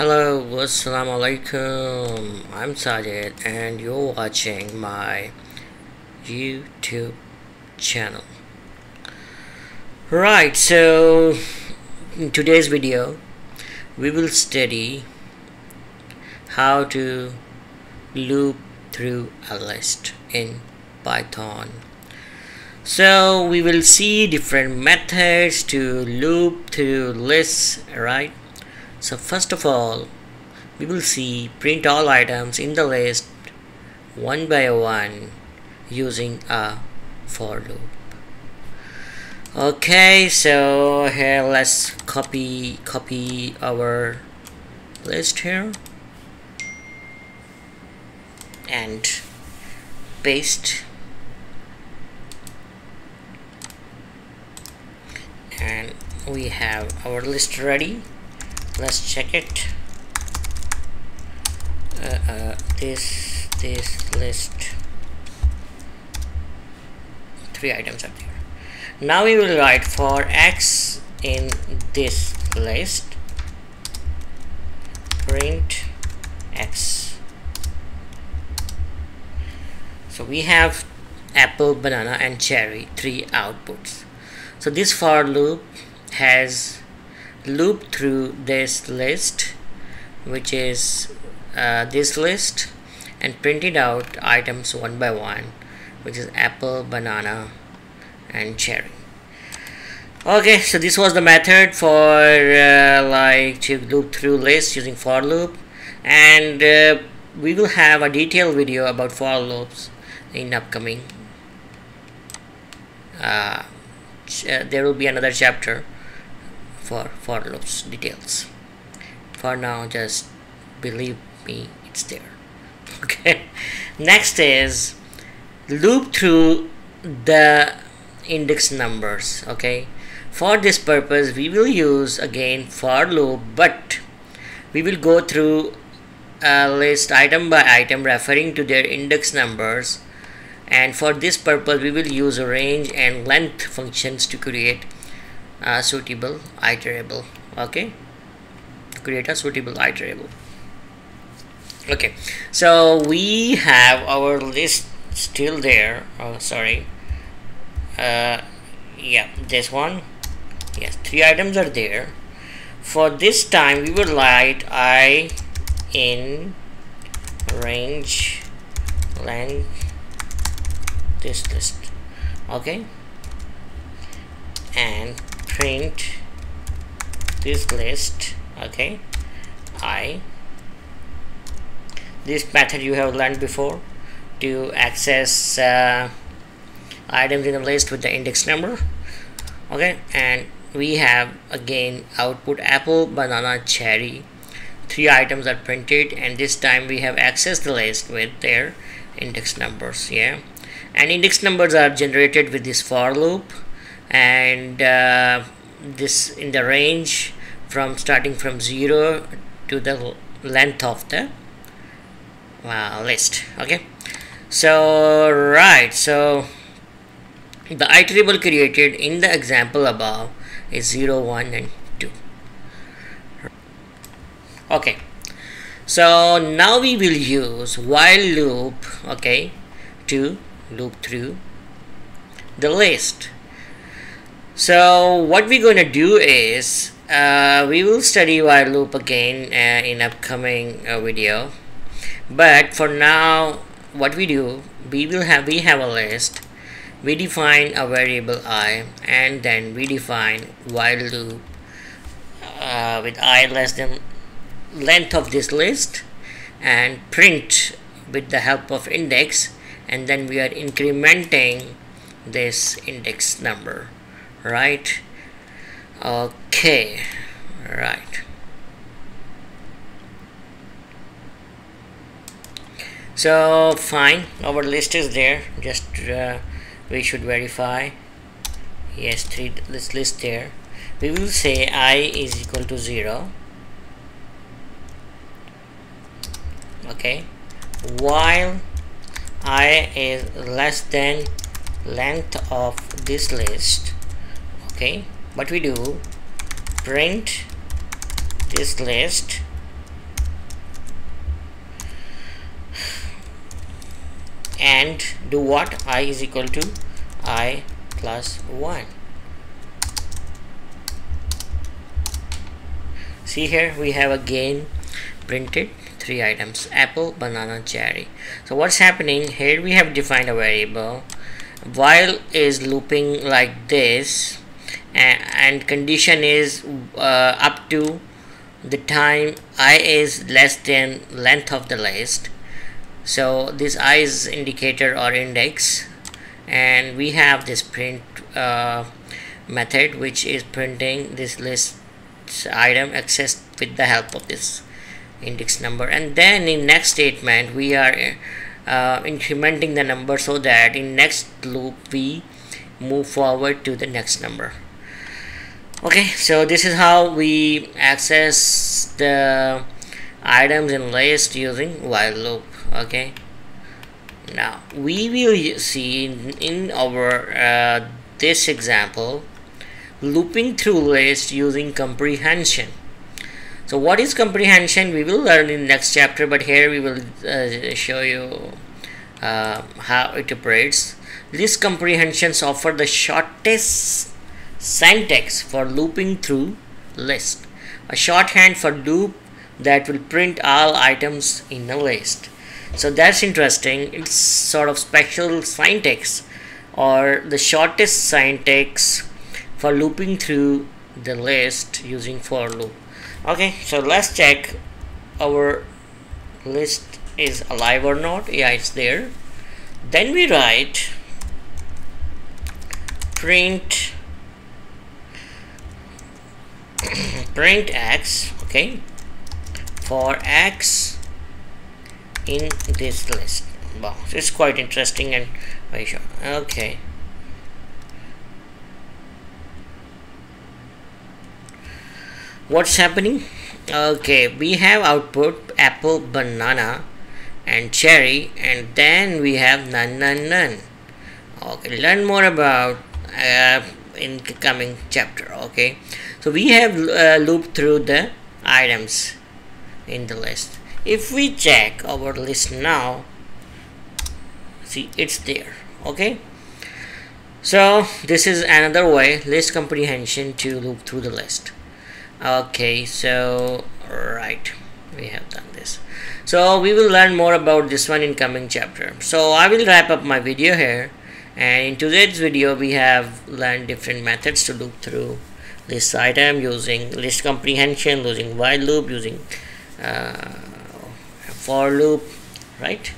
Hello, Assalamu alaikum. I'm Sajid and you're watching my YouTube channel. Right, so in today's video we will study how to loop through a list in Python. So we will see different methods to loop through lists, right? So first of all, we will see print all items in the list one by one using a for loop. Okay, so here let's copy copy our list here and paste and we have our list ready let's check it. Uh, uh, this this list. Three items are there now we will write for x in this list. Print x. So we have apple banana and cherry three outputs. So this for loop has loop through this list which is uh, this list and printed out items one by one which is apple banana and cherry. Okay so this was the method for uh, like to loop through list using for loop. And uh, we will have a detailed video about for loops in upcoming uh, uh there will be another chapter for for loops details. For now just believe me it's there. Okay. Next is loop through the index numbers okay? For this purpose we will use again for loop but we will go through a list item by item referring to their index numbers. And for this purpose we will use a range and length functions to create a suitable iterable. Okay? Create a suitable iterable. Okay. So we have our list still there. Oh sorry. Uh, yeah this one. Yes three items are there. For this time we will write i in range length this list. Okay? And print this list okay? I this method you have learned before to access uh, items in the list with the index number okay? And we have again output apple banana cherry. Three items are printed and this time we have accessed the list with their index numbers yeah? And index numbers are generated with this for loop and uh, this in the range from starting from 0 to the length of the uh, list okay? So right so the iterable created in the example above is 0 1 and 2 okay. So now we will use while loop okay to loop through the list so what we're going to do is uh, we will study while loop again uh, in upcoming uh, video. But for now what we do we will have we have a list. We define a variable i and then we define while loop uh, with i less than length of this list and print with the help of index and then we are incrementing this index number right. Okay. Right. So fine. Our list is there. Just uh, we should verify. Yes three this list there. We will say i is equal to 0 okay. While i is less than length of this list okay what we do print this list. And do what? I is equal to i plus 1 see here we have again printed three items apple banana cherry. So what's happening? Here we have defined a variable. While is looping like this and, condition is uh, up to the time i is less than length of the list. So this i is indicator or index. And we have this print uh, method which is printing this list item accessed with the help of this index number. And then in next statement we are uh, incrementing the number so that in next loop we move forward to the next number okay so this is how we access the items in list using while loop okay? Now we will see in, our uh, this example looping through list using comprehension. So what is comprehension? We will learn in next chapter but here we will uh, show you uh, how it operates. These comprehensions offer the shortest syntax for looping through list. A shorthand for loop that will print all items in a list. So that's interesting. It's sort of special syntax or the shortest syntax for looping through the list using for loop. Okay so let's check our list is alive or not. Yeah it's there. Then we write print print x okay for x in this list. Wow it's quite interesting and very sure. Okay. What's happening? Okay we have output apple banana and cherry and then we have none none none. Okay learn more about uh, in the coming chapter okay so we have uh, looped through the items in the list. If we check our list now see it's there okay? So this is another way list comprehension to loop through the list. Okay so right we have done this. So we will learn more about this one in coming chapter. So i will wrap up my video here and in today's video we have learned different methods to loop through this item using list comprehension using while loop using uh, for loop right?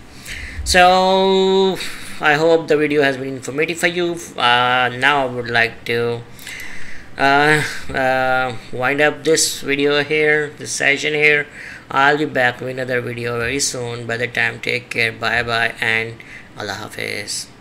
So i hope the video has been informative for you. Uh, now i would like to uh, uh, wind up this video here this session here. I'll be back with another video very soon. By the time take care. Bye bye and Allah Hafiz